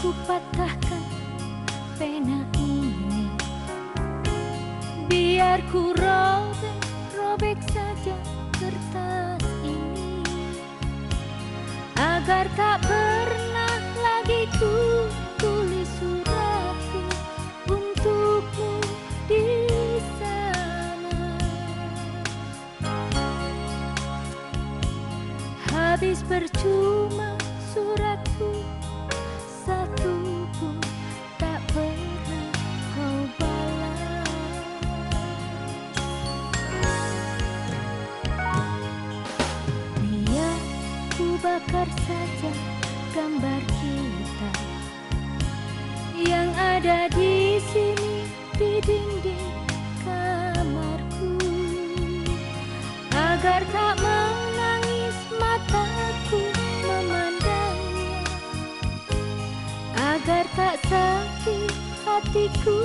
ku patahkan pena ini. Biar ku robek, robek saja kertas ini. Agar tak ber bakar saja gambar kita yang ada di sini di dinding kamarku. Agar tak menangis mataku memandangnya agar tak sakit hatiku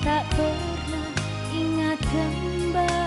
tak pernah ingat kembali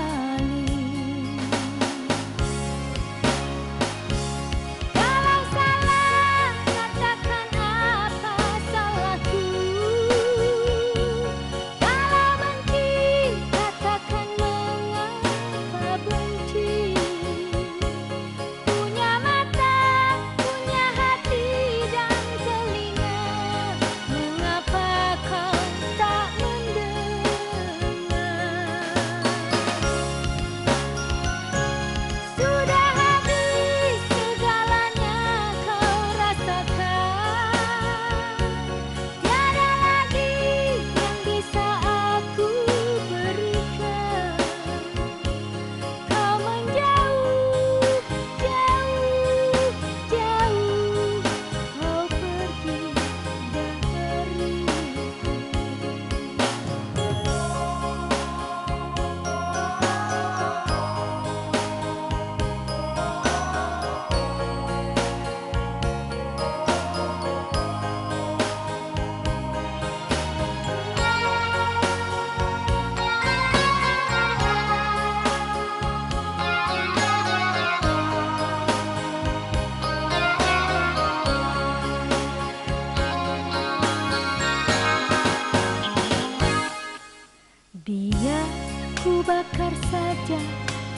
ku bakar saja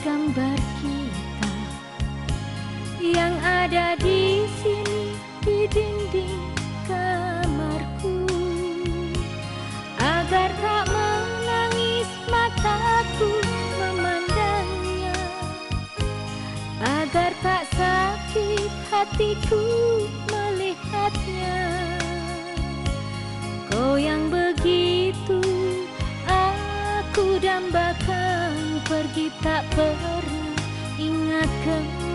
gambar kita yang ada di sini di dinding kamarku. Agar tak menangis mataku memandangnya. Agar tak sakit hatiku melihatnya pergi tak pernah ingat kembali